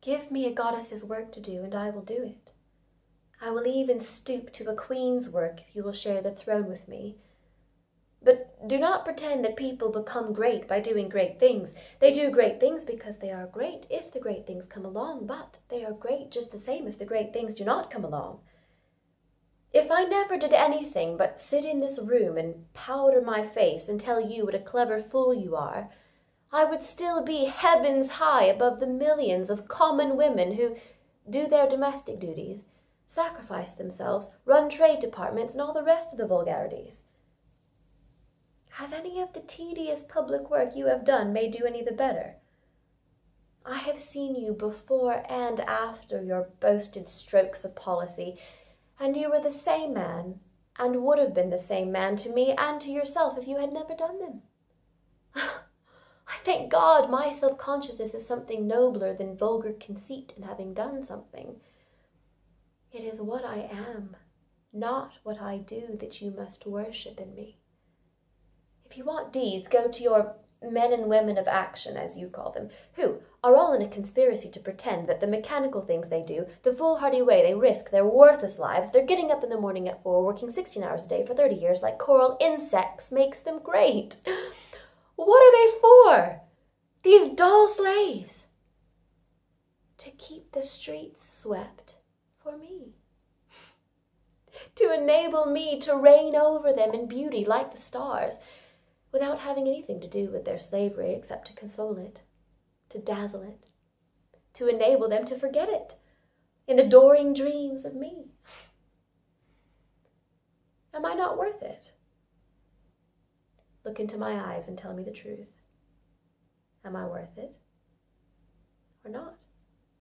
Give me a goddess's work to do, and I will do it. I will even stoop to a queen's work if you will share the throne with me. But do not pretend that people become great by doing great things. They do great things because they are great if the great things come along, but they are great just the same if the great things do not come along. If I never did anything but sit in this room and powder my face and tell you what a clever fool you are, I would still be heavens high above the millions of common women who do their domestic duties, sacrifice themselves, run trade departments, and all the rest of the vulgarities. Has any of the tedious public work you have done made you any the better? I have seen you before and after your boasted strokes of policy, and you were the same man, and would have been the same man to me and to yourself if you had never done them. Thank God my self consciousness is something nobler than vulgar conceit in having done something. It is what I am, not what I do, that you must worship in me. If you want deeds, go to your men and women of action, as you call them, who are all in a conspiracy to pretend that the mechanical things they do, the foolhardy way they risk their worthless lives, their getting up in the morning at four, working sixteen hours a day for thirty years like coral insects, makes them great. What are they for? These dull slaves? To keep the streets swept for me. To enable me to reign over them in beauty like the stars, without having anything to do with their slavery except to console it, to dazzle it, to enable them to forget it in adoring dreams of me. Am I not worth it? Look into my eyes and tell me the truth. Am I worth it or not?